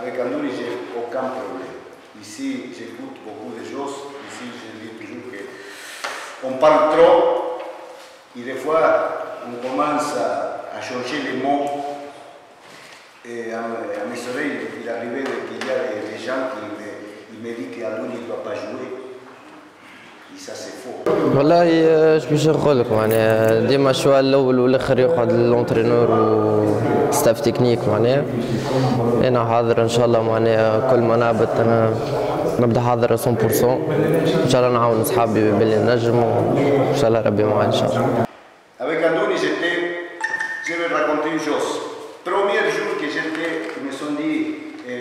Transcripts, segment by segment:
Avec Anouri, j'ai aucun problème. Ici, j'écoute beaucoup de choses. Ici, je dis toujours que on parle trop. Et des fois, on commence à, changer les mots. Et à, mes oreilles, il arrivait qu'il y a des gens qui me, me disent qu'Anouri ne doit pas jouer. والله اش باش نقول لك معناها ديما الشوال الأول والآخر يقعد لونترينور وستاف تكنيك معناها أنا حاضر إن شاء الله معناها كل ما نهبط أنا نبدأ حاضر 100% إن شاء الله نعاون أصحابي باللي نجم وان شاء الله ربي معايا إن شاء الله. Avec Andoni, j'étais, je vais raconter une chose. Premier jour que j'étais, qu'ils me sont dit, euh,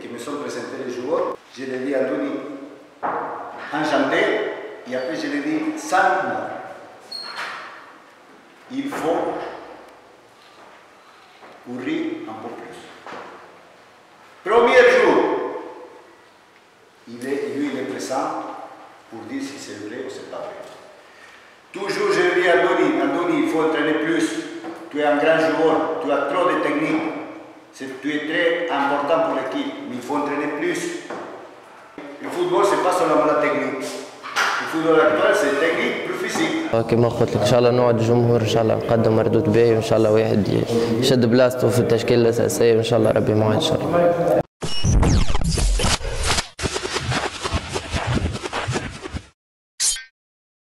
qu'ils me sont présentés les joueurs, je l'ai dit à Andoni, enchanté, et après je l'ai dit, sans il faut courir un peu plus. Premier jour, il est, lui il est présent pour dire si c'est vrai ou c'est pas vrai. Toujours je dis à Andoni, Andoni, il faut entraîner plus. Tu es un grand joueur, tu as trop de technique. Tu es très important pour l'équipe, mais il faut entraîner plus. Le football, c'est pas seulement la technique. كما قلت لك إن شاء الله نوعد الجمهور إن شاء الله نقدم مردود باهي وان شاء الله واحد يشد بلاصته في التشكيلة الأساسية وان شاء الله ربي معايا ان شاء الله